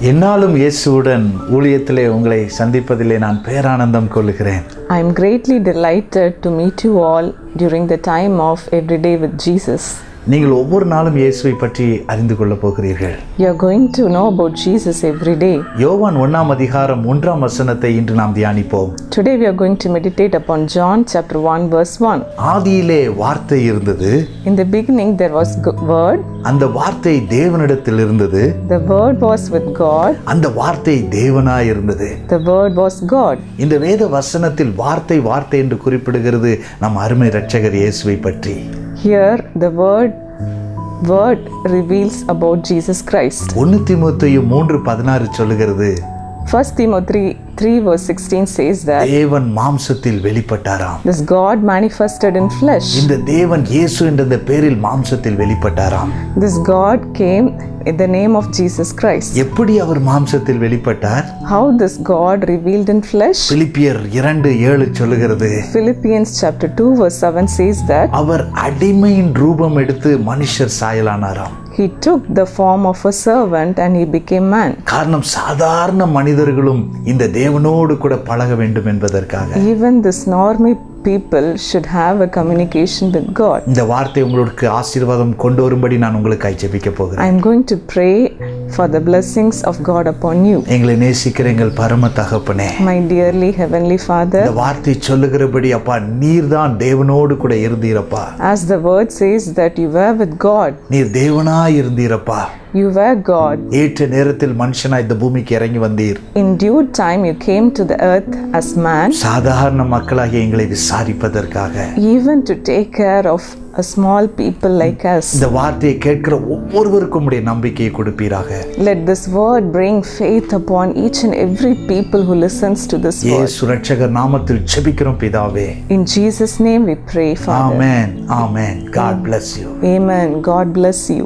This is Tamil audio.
என்னாலும் இயேசுவுடன் ஊழியத்திலே உங்களை சந்திப்பதிலே நான் பேரானந்தம் கொள்கிறேன் I am greatly delighted to meet you all during the time of everyday with Jesus நீங்கள் ஒவ்வொரு நாளும் இயேசுவை பற்றி அறிந்து கொள்ளப் போகிறீர்கள். You are going to know about Jesus every day. யோவான் ஒன்றாம் அதிகாரம் ஒன்றாம் வசனத்தை இன்று நாம் தியானிப்போம். Today we are going to meditate upon John chapter 1 verse 1. ஆதியிலே வார்த்தை இருந்தது. In the beginning there was g- word, அந்த வார்த்தை தேவனிடத்தில் இருந்தது. The word was with God, அந்த வார்த்தை தேவனாய் இருந்தது. The word was God. இந்த வேத வசனத்தில் வார்த்தை வார்த்தை என்று குறிப்பிடுகிறது நம் அருமை இரட்சகர் இயேசுவை பற்றி. Here the word word reveals about Jesus Christ. ஒன்னு தீமோத்தேயு மூன்று பதினாறு சொல்லுகிறது 1 Timothy 3 verse 16 says that தேவன் மாம்சத்தில் வெளிப்பட்டாராம் this God manifested in flesh. இந்த தேவன் இயேசு என்ற இந்த பேரில் மாம்சத்தில் வெளிப்பட்டாராம் This God came in the name of Jesus Christ. எப்படி அவர் மாம்சத்தில் வெளிப்பட்டார் How this God revealed in flesh? பிலிப்பியர் இரண்டு ஏழு சொல்லுகிறது Philippians chapter 2 verse 7 says that அவர் அடிமையின் ரூபம் எடுத்து மனுஷர் சாயலானாராம் he took the form of a servant and he became man. காரணம் சாதாரண மனிதர்களும் இந்த தேவனோடு கூட பழக வேண்டும் என்பதற்காக Even this normal people should have a communication with God. இந்த வார்த்தை உங்களுக்கு ஆசீர்வாதம் கொண்டு வரும்படி நான் உங்களுக்கு ஜெபிக்க போகிறேன் I am going to pray for the blessings of God upon you. எங்களை நேசிக்கிற எங்கள் பரம தகப்பனே My dearly heavenly Father, இந்த வார்த்தை சொல்லுகிறபடி அப்பா நீர்தான் தேவனோடு கூட இருந்தீரப்பா as the word says that you were with God, நீர் தேவனாய் இருந்தீரப்பா you were God. ஏற்ற நேரத்தில் மனுஷனா இந்த பூமிக்கு இறங்கி வந்தீர் In due time, you came to the earth as man, சாதாரண மக்களாகிய எங்களை விசாரிப்பதற்காக even to take care of a small people like us. இந்த வார்த்தையை கேட்கிற ஒவ்வொருவருக்கும் உடைய நம்பிக்கையை கொடுப்பீராக Let this word bring faith upon each and every people who listens to this word. இயேசு ரட்சகர் நாமத்தில் ஜெபிக்கிறோம் பிதாவே In Jesus' name we pray, Father. Amen amen God bless you Amen. God bless you.